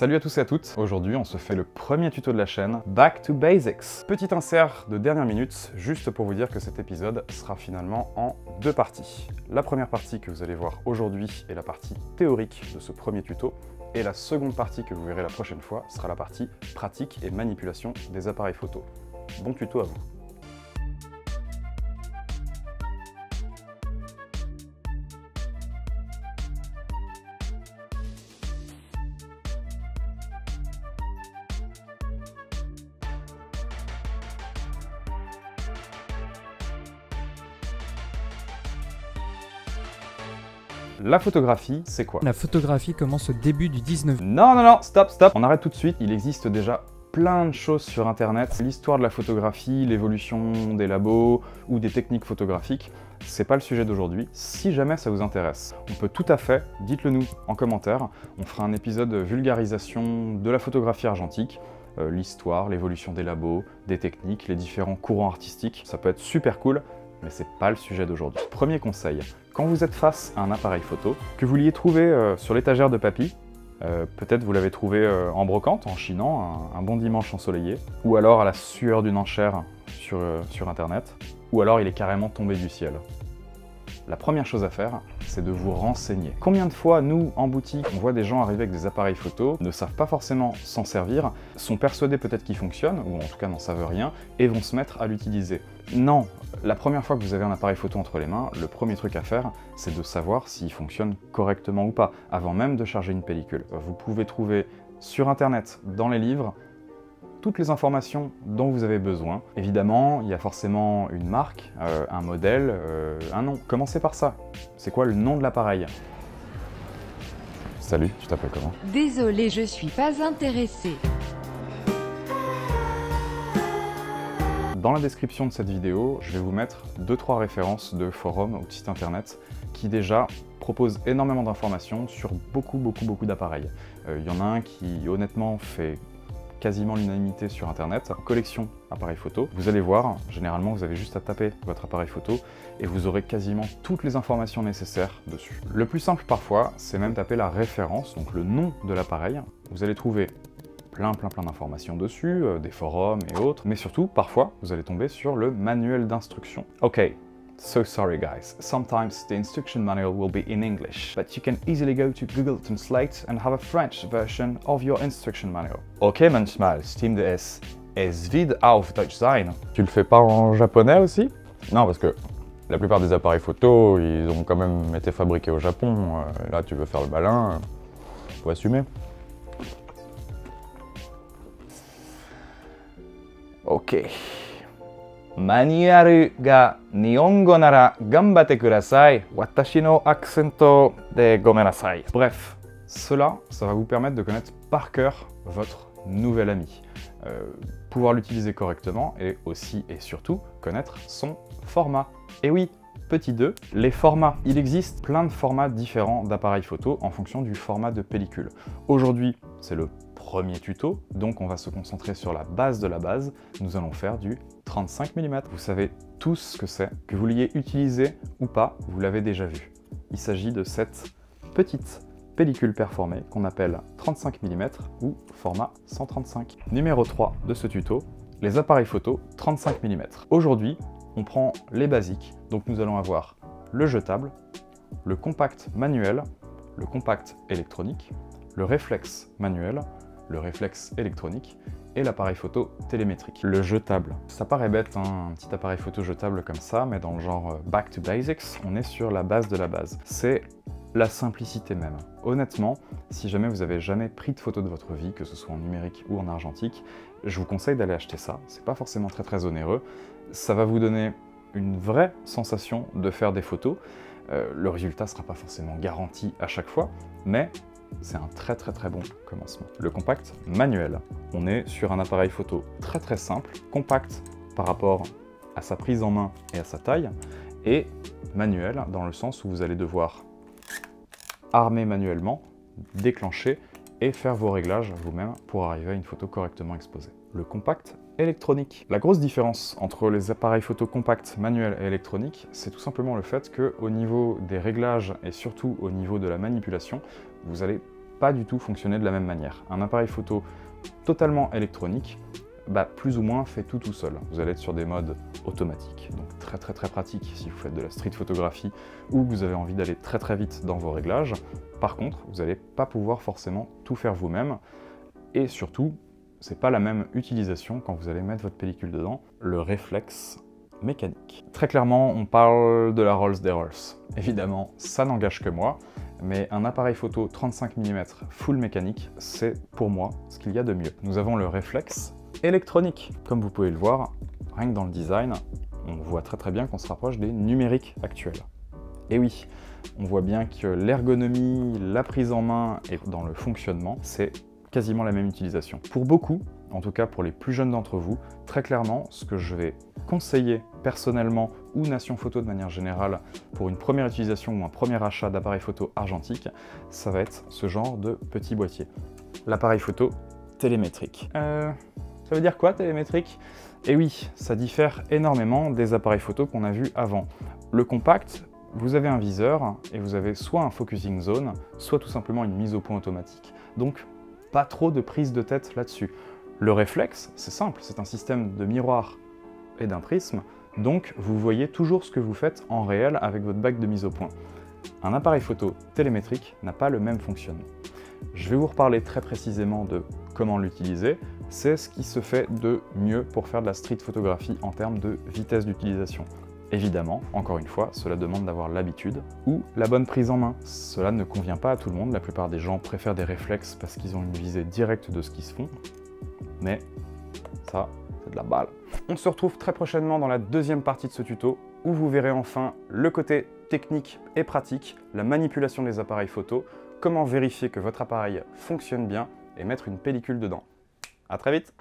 Salut à tous et à toutes, aujourd'hui on se fait le premier tuto de la chaîne, Back to Basics. Petit insert de dernière minute, juste pour vous dire que cet épisode sera finalement en deux parties. La première partie que vous allez voir aujourd'hui est la partie théorique de ce premier tuto, et la seconde partie que vous verrez la prochaine fois sera la partie pratique et manipulation des appareils photo. Bon tuto à vous La photographie, c'est quoi? La photographie commence au début du 19 Non, non, non, stop, stop On arrête tout de suite, il existe déjà plein de choses sur internet. L'histoire de la photographie, l'évolution des labos ou des techniques photographiques, c'est pas le sujet d'aujourd'hui. Si jamais ça vous intéresse, on peut tout à fait, dites-le nous en commentaire, on fera un épisode vulgarisation de la photographie argentique, euh, l'histoire, l'évolution des labos, des techniques, les différents courants artistiques. Ça peut être super cool, mais c'est pas le sujet d'aujourd'hui. Premier conseil, quand vous êtes face à un appareil photo, que vous l'ayez trouvé euh, sur l'étagère de papy, euh, peut-être vous l'avez trouvé euh, en brocante, en chinant, un, bon dimanche ensoleillé, ou alors à la sueur d'une enchère sur, sur internet, ou alors il est carrément tombé du ciel. La première chose à faire, c'est de vous renseigner. Combien de fois, nous, en boutique, on voit des gens arriver avec des appareils photo, ne savent pas forcément s'en servir, sont persuadés peut-être qu'ils fonctionnent, ou en tout cas n'en savent rien, et vont se mettre à l'utiliser. Non, la première fois que vous avez un appareil photo entre les mains, le premier truc à faire, c'est de savoir s'il fonctionne correctement ou pas, avant même de charger une pellicule. Vous pouvez trouver sur internet, dans les livres, toutes les informations dont vous avez besoin. Évidemment, il y a forcément une marque, euh, un modèle, euh, un nom. Commencez par ça. C'est quoi le nom de l'appareil? Salut, tu t'appelles comment? Désolé, je suis pas intéressé. Dans la description de cette vidéo, je vais vous mettre 2-3 références de forums ou de sites internet qui déjà proposent énormément d'informations sur beaucoup beaucoup beaucoup d'appareils. Euh, il y en a un qui honnêtement fait quasiment l'unanimité sur internet, collection appareil photo. Vous allez voir, généralement vous avez juste à taper votre appareil photo et vous aurez quasiment toutes les informations nécessaires dessus. Le plus simple parfois, c'est même taper la référence, donc le nom de l'appareil. Vous allez trouver plein plein plein d'informations dessus, euh, des forums et autres, mais surtout, parfois, vous allez tomber sur le manuel d'instruction. Ok, So sorry guys, sometimes the instruction manual will be in English, but you can easily go to Google Translate and have a French version of your instruction manual. Ok manchmal stimmt es, es wird auf Deutsch sein. Tu le fais pas en japonais aussi? Non, parce que la plupart des appareils photo, ils ont quand même été fabriqués au Japon. Euh, là, tu veux faire le malin, faut assumer. Ok. Manual ga nihongo nara gambate kudasai. Watashi no accento de gomenasai. Bref, cela, ça va vous permettre de connaître par cœur votre nouvel ami. Euh, pouvoir l'utiliser correctement et aussi et surtout connaître son format. Et oui, petit 2, les formats. Il existe plein de formats différents d'appareils photo en fonction du format de pellicule. Aujourd'hui, c'est le premier tuto, donc on va se concentrer sur la base de la base. Nous allons faire du 35 mm. Vous savez tous ce que c'est, que vous l'ayez utilisé ou pas, vous l'avez déjà vu. Il s'agit de cette petite pellicule performée qu'on appelle 35 mm ou format 135. Numéro 3 de ce tuto, les appareils photo 35 mm. Aujourd'hui, on prend les basiques, donc nous allons avoir le jetable, le compact manuel, le compact électronique, le réflexe manuel, le réflexe électronique et l'appareil photo télémétrique. Le jetable. Ça paraît bête, hein, un petit appareil photo jetable comme ça, mais dans le genre euh, back to basics, on est sur la base de la base. C'est la simplicité même. Honnêtement, si jamais vous avez jamais pris de photos de votre vie, que ce soit en numérique ou en argentique, je vous conseille d'aller acheter ça. C'est pas forcément très très onéreux. Ça va vous donner une vraie sensation de faire des photos. Euh, le résultat sera pas forcément garanti à chaque fois, mais c'est un très très très bon commencement. Le compact manuel. On est sur un appareil photo très très simple, compact par rapport à sa prise en main et à sa taille, et manuel dans le sens où vous allez devoir armer manuellement, déclencher et faire vos réglages vous-même pour arriver à une photo correctement exposée. Le compact électronique. La grosse différence entre les appareils photo compacts manuels et électroniques, c'est tout simplement le fait que au niveau des réglages et surtout au niveau de la manipulation, vous allez pas du tout fonctionner de la même manière. Un appareil photo totalement électronique, bah, plus ou moins fait tout tout seul. Vous allez être sur des modes automatiques, donc très très très pratique si vous faites de la street photographie ou vous avez envie d'aller très très vite dans vos réglages. Par contre, vous n'allez pas pouvoir forcément tout faire vous-même et surtout, c'est pas la même utilisation quand vous allez mettre votre pellicule dedans. Le réflexe mécanique. Très clairement, on parle de la Rolls des Rolls. Évidemment, ça n'engage que moi, mais un appareil photo 35 mm full mécanique, c'est pour moi ce qu'il y a de mieux. Nous avons le réflexe électronique. Comme vous pouvez le voir, rien que dans le design, on voit très très bien qu'on se rapproche des numériques actuels. Et oui, on voit bien que l'ergonomie, la prise en main et dans le fonctionnement, c'est quasiment la même utilisation. Pour beaucoup, en tout cas pour les plus jeunes d'entre vous, très clairement, ce que je vais conseiller personnellement ou Nation Photo de manière générale pour une première utilisation ou un premier achat d'appareil photo argentique, ça va être ce genre de petit boîtier. L'appareil photo télémétrique. Euh, ça veut dire quoi télémétrique? Eh oui, ça diffère énormément des appareils photo qu'on a vus avant. Le compact, vous avez un viseur et vous avez soit un focusing zone, soit tout simplement une mise au point automatique. Donc pas trop de prise de tête là-dessus. Le réflexe, c'est simple, c'est un système de miroir et d'un prisme, donc vous voyez toujours ce que vous faites en réel avec votre bague de mise au point. Un appareil photo télémétrique n'a pas le même fonctionnement. Je vais vous reparler très précisément de comment l'utiliser. C'est ce qui se fait de mieux pour faire de la street photographie en termes de vitesse d'utilisation. Évidemment, encore une fois, cela demande d'avoir l'habitude ou la bonne prise en main. Cela ne convient pas à tout le monde, la plupart des gens préfèrent des réflexes parce qu'ils ont une visée directe de ce qui se font. Mais ça, c'est de la balle. On se retrouve très prochainement dans la deuxième partie de ce tuto où vous verrez enfin le côté technique et pratique, la manipulation des appareils photo, comment vérifier que votre appareil fonctionne bien et mettre une pellicule dedans. A très vite